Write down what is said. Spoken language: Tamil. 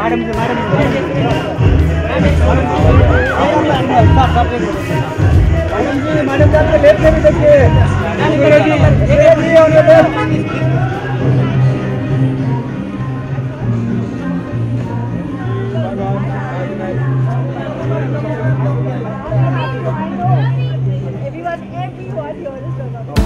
Madam madam madam on everyone here.